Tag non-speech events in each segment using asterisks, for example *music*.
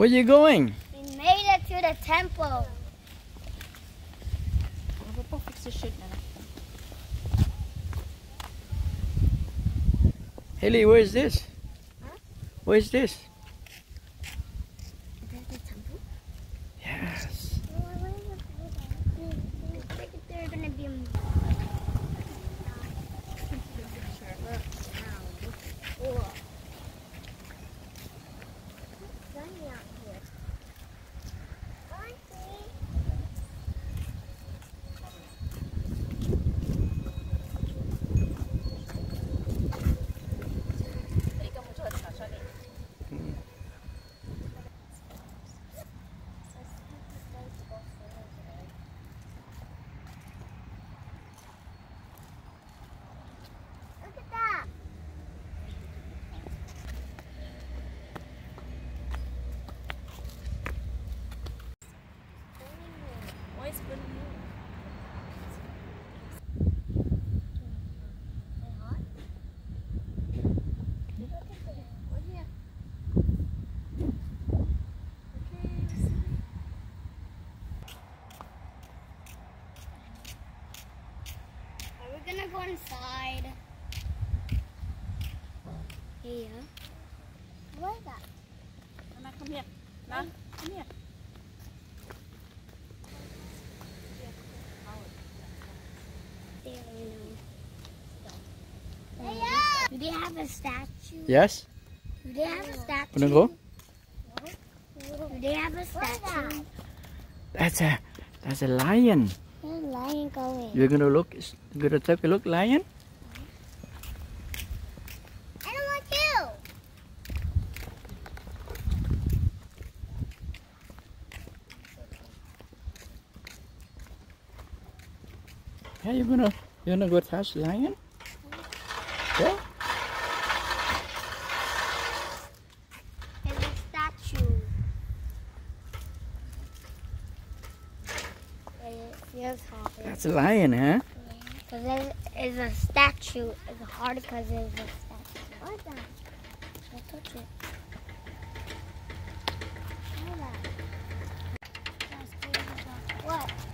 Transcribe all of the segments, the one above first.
Where are you going? We made it to the temple. Fix shit now. Haley, where is this? Huh? Where is this? Gonna go inside? Here. What is that? Nana, come here. Nana, um, come here. There, I know. Do they have a statue? Yes? Do they have a statue? Wanna go? Do they have a statue? That's a that's a lion. Lion going? You're gonna look you're gonna take a look, lion? I don't want you. Yeah, you're gonna you're gonna go touch lion? Yeah? There's a statue. It feels hard. That's a lion, huh? Because there is a statue. It's hard because there's a statue. What is that? Don't touch it. What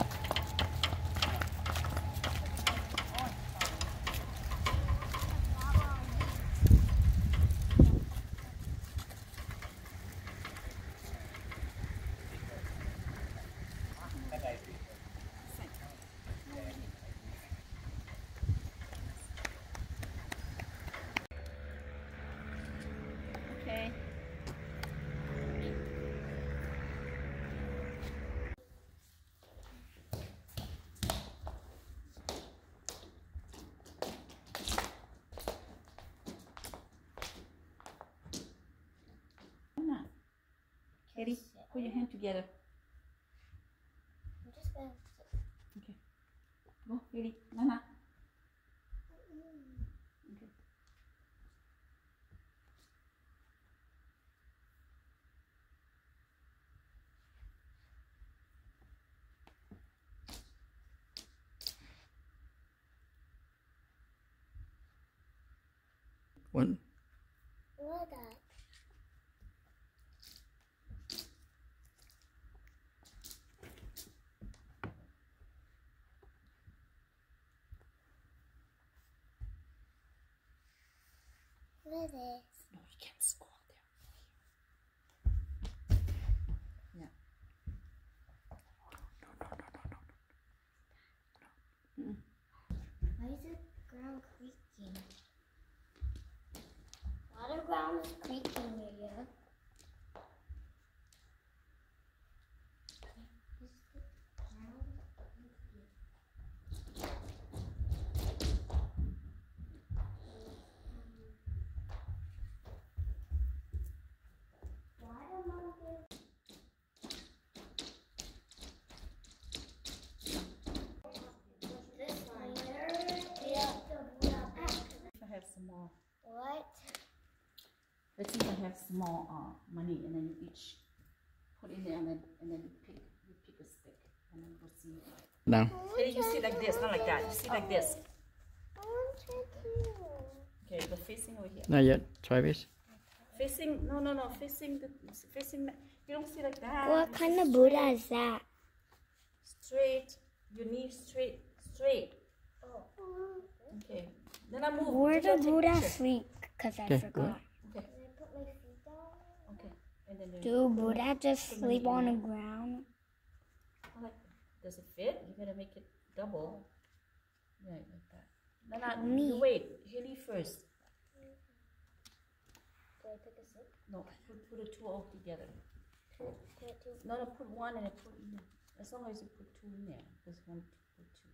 Katie, put your hand together. I'm just gonna Go, Katie. Nana. Okay. One What is that? This? No, you can't squat there. Yeah. No, no, no, no, no, no. Mm. Why is the ground creaking? A lot of ground is creaking here. This one. Yeah. If I have some more, What? Let's see if I have small uh, money, and then you each put in there, and then and then you pick you pick a stick, and then we'll see. now. Hey, you sit like this, not like that. You sit like this. I you. Okay, but facing over here. Not yet. Try this. Facing, no, no, no, facing the, facing, you don't see like that. What It's kind of Buddha is that? Straight, your knee straight, straight. Okay, then I move. Where Just the Buddha picture. sleep? Because I Okay, forgot. Okay, would and then you- Do Buddha just sleep on the ground? like, does it fit? You gotta make it double. Right, like that. Then I, Me. you wait, Haley first. No, put, put the two all together. No, no, put one and then put in. As long as you put two in there, because one, put two.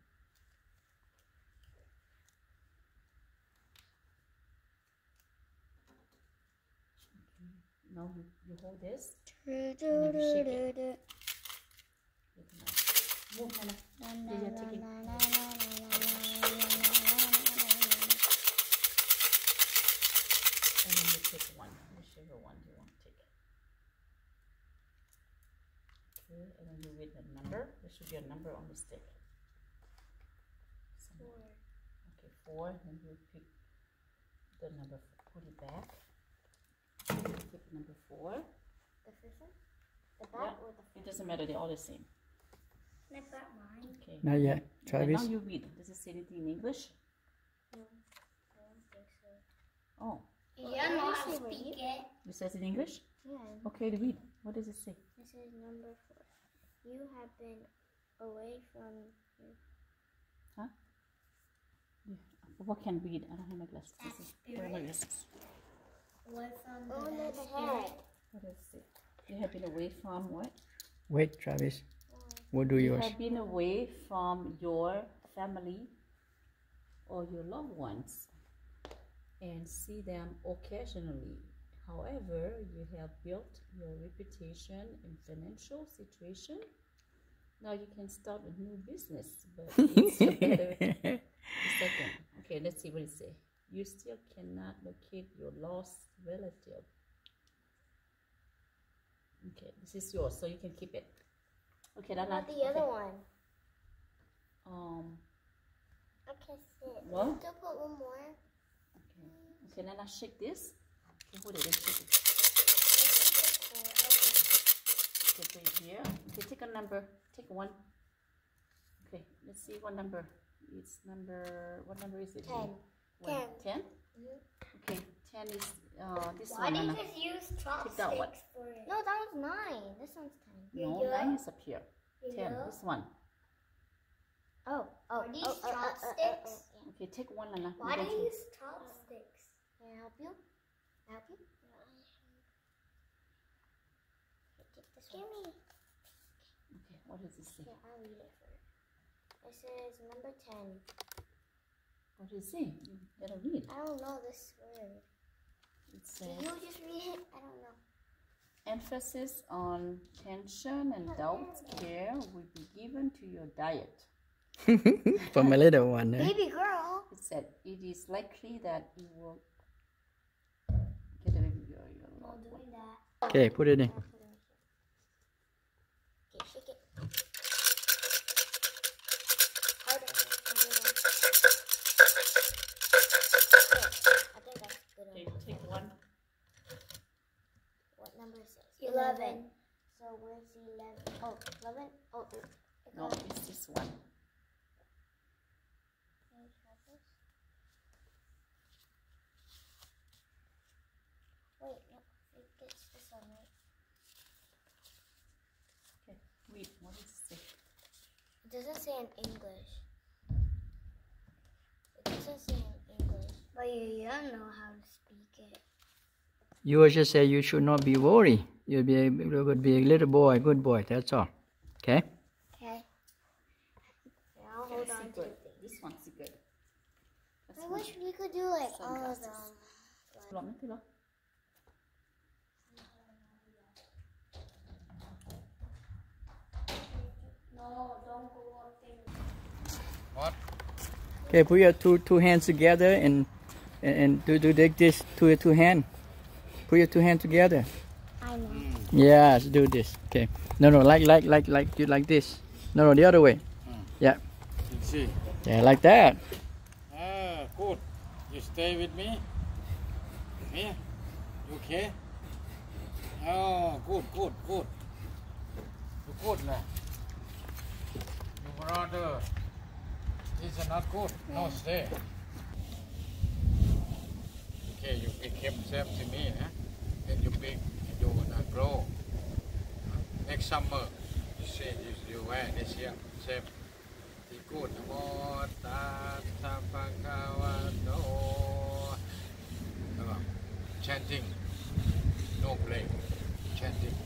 Okay. Now you, you hold this. Look at that. Move, Hannah. Yeah, you're taking. And then you take one, whichever one you want to take. Okay, and then you read the number. There should be a number on the stick. Somewhere. Okay, four. Then you pick the number. Put it back. Pick number four. The first one? The Yeah, back or the front? it doesn't matter. They're all the same. Can I put mine? Okay. Not yet. Okay, this. now you read. Does it say anything in English? Oh, Yeah, no, I speak it. it says in English. Yeah. Okay, read. What does it say? This is number four. You have been away from your Huh? Yeah. What can read? I don't have my glasses. This is- Where are my glasses? Away from oh, the, head. What does it? You have been away from what? Wait, Travis. Oh. We'll do You yours. have been away from your family or your loved ones and see them occasionally. However, you have built your reputation and financial situation. Now you can start a new business, but it's a better *laughs* second. Okay, let's see what it says. You still cannot locate your lost relative. Okay, this is yours, so you can keep it. Okay. What about the other one? Um, Okay, sit. What? Still put one more. okay. Okay, Lana, shake this. Okay, hold it and shake it. Okay, put it here. Okay, take a number. Take one. Okay, let's see what number. It's number, what number is it? Ten. One. Ten. 10? Okay, 10 is uh, this Why one, do you just use Pick that chopsticks for it? No, that was nine. This one's ten. No, 9 is up here. 10, this one. Oh, oh, Are these oh, oh, oh, oh, oh, chopsticks? oh, yeah. Okay, take one, Lana. Why do We're you use chopsticks? Can I help you? Help you? Take this Give me. Okay, what does it say? Yeah, I'll read it for you. It says number ten. What does it say? You gotta read. I don't know this word. It Can says. you just read it? I don't know. Emphasis on tension and doubt care will be given to your diet. *laughs* For my little one. Eh? Baby girl. It said it is likely that you will get a your, your loved one. Doing that. Okay, put it in. I'll put it in here. Okay, shake it. Harder. I think that's good Okay, enough. take one. What number is it? Eleven. So where's the eleven? Oh, eleven? Oh, it, it No, goes- it's this one. Can you try this? Wait, no, it gets this one right. Okay, read. What does it say? It doesn't say in English. It doesn't say in English. But you don't know how to speak it. You were just say you should not be worried. You'll be a, you would be a little boy, good boy. That's all. Okay. Okay. I'll hold see on to good. This one's good. That's I one. wish we could do like all of them. Belum nanti loh. No, don't go up there. What? Okay, put your two two hands together and and, and do do like this to your two hand. Put your two hand together. I know. Hmm. Yes, do this. Okay. No, no, like like like like do like this. No, no, the other way. Hmm. You see. Yeah, like that. Ah, good. You stay with me. Me. Okay. Oh, good, good, good. You good now. You brother is not good. No stay. Okay, you became same to me, eh? Then you big, you wanna grow. Next summer, you say you, you wear this year, same. Be good. Namo tassa bhagavato. Come on. Chanting. No play. Chanting.